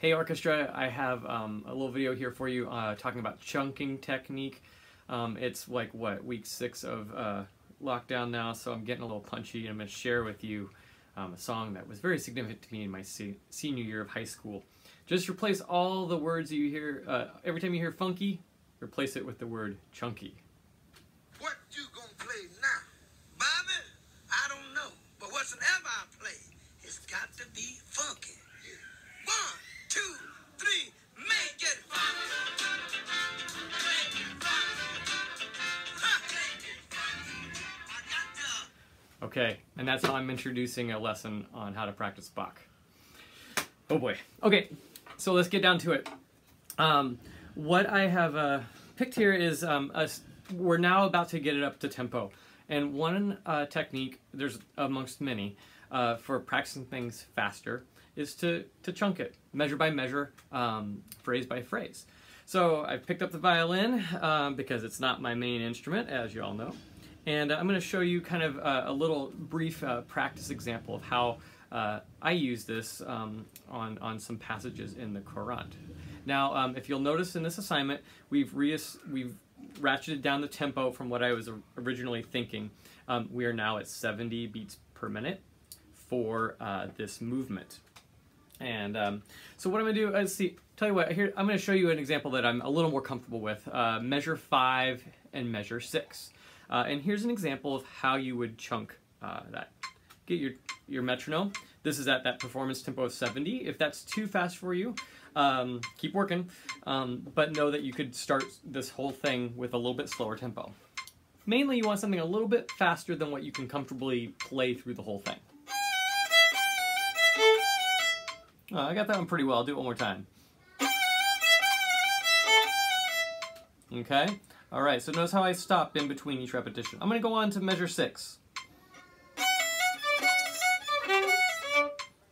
Hey Orchestra, I have um, a little video here for you uh, talking about chunking technique. Um, it's like, what, week six of uh, lockdown now, so I'm getting a little punchy. and I'm going to share with you um, a song that was very significant to me in my se senior year of high school. Just replace all the words you hear, uh, every time you hear funky, replace it with the word chunky. What you gonna play now? Bobby, I don't know. But whatsoever I play, it's got to be funky. Two, three, make it to Okay, and that's how I'm introducing a lesson on how to practice Bach. Oh boy. Okay, so let's get down to it. Um, what I have uh, picked here is um, a we're now about to get it up to tempo. And one uh, technique, there's amongst many, uh, for practicing things faster is to, to chunk it, measure by measure, um, phrase by phrase. So I've picked up the violin um, because it's not my main instrument, as you all know. And I'm going to show you kind of uh, a little brief uh, practice example of how uh, I use this um, on, on some passages in the Courante. Now, um, if you'll notice in this assignment, we've, we've ratcheted down the tempo from what I was originally thinking. Um, we are now at 70 beats per minute for uh, this movement. And um, so what I'm gonna do is see, tell you what, here I'm gonna show you an example that I'm a little more comfortable with. Uh, measure five and measure six. Uh, and here's an example of how you would chunk uh, that. Get your, your metronome. This is at that performance tempo of 70. If that's too fast for you, um, keep working, um, but know that you could start this whole thing with a little bit slower tempo. Mainly you want something a little bit faster than what you can comfortably play through the whole thing. Oh, I got that one pretty well. I'll do it one more time. Okay. All right. So notice how I stop in between each repetition. I'm going to go on to measure six.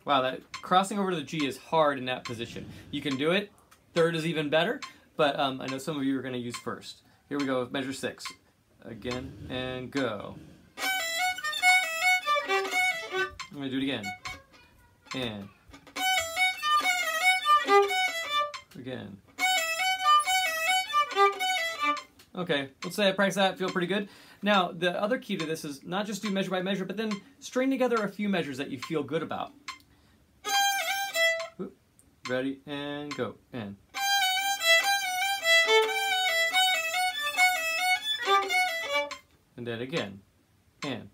Wow, that crossing over to the G is hard in that position. You can do it. Third is even better, but um, I know some of you are going to use first. Here we go. Measure six. Again and go. I'm going to do it again. And again. Okay, let's say I practice that, feel pretty good. Now, the other key to this is not just do measure by measure, but then string together a few measures that you feel good about. Ready, and go, and. And then again, and.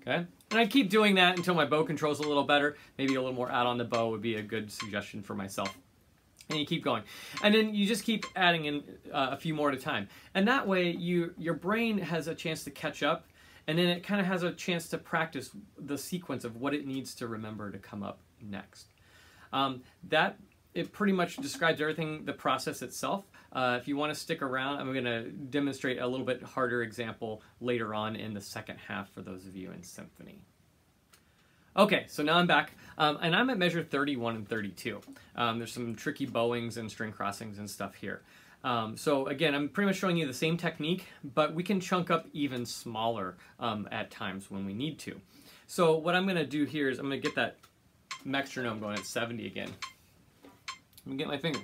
Okay? And I keep doing that until my bow control's a little better. Maybe a little more out on the bow would be a good suggestion for myself. And you keep going. And then you just keep adding in uh, a few more at a time. And that way, you your brain has a chance to catch up, and then it kind of has a chance to practice the sequence of what it needs to remember to come up next. Um, that it pretty much describes everything, the process itself. Uh, if you want to stick around, I'm going to demonstrate a little bit harder example later on in the second half for those of you in symphony. Okay, so now I'm back, um, and I'm at measure 31 and 32. Um, there's some tricky bowings and string crossings and stuff here. Um, so again, I'm pretty much showing you the same technique, but we can chunk up even smaller um, at times when we need to. So what I'm going to do here is I'm going to get that metronome going at 70 again. I'm gonna get my finger.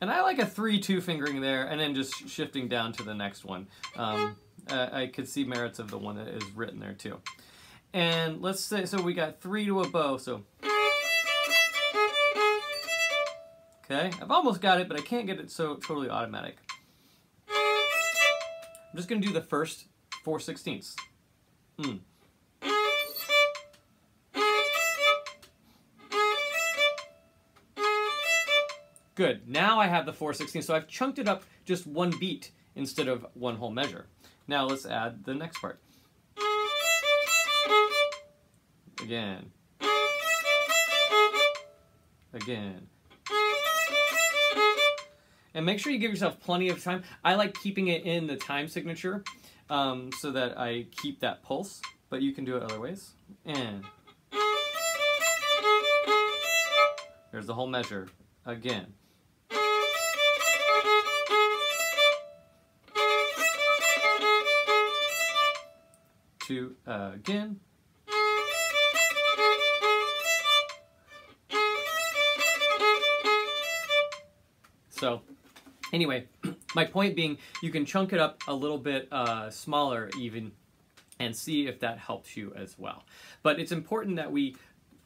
And I like a 3-2 fingering there, and then just shifting down to the next one. Um, uh, I could see merits of the one that is written there too. And let's say, so we got 3 to a bow, so... Okay, I've almost got it, but I can't get it so totally automatic. I'm just gonna do the first 4 sixteenths. Mm. Good. Now I have the 416, so I've chunked it up just one beat instead of one whole measure. Now let's add the next part. Again. Again. And make sure you give yourself plenty of time. I like keeping it in the time signature um, so that I keep that pulse, but you can do it other ways. And there's the whole measure again. Two, uh, again. So, anyway, my point being, you can chunk it up a little bit uh, smaller even and see if that helps you as well. But it's important that we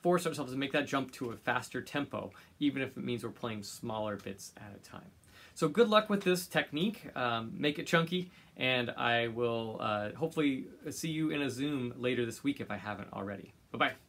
force ourselves to make that jump to a faster tempo, even if it means we're playing smaller bits at a time. So good luck with this technique. Um, make it chunky, and I will uh, hopefully see you in a Zoom later this week if I haven't already. Bye-bye.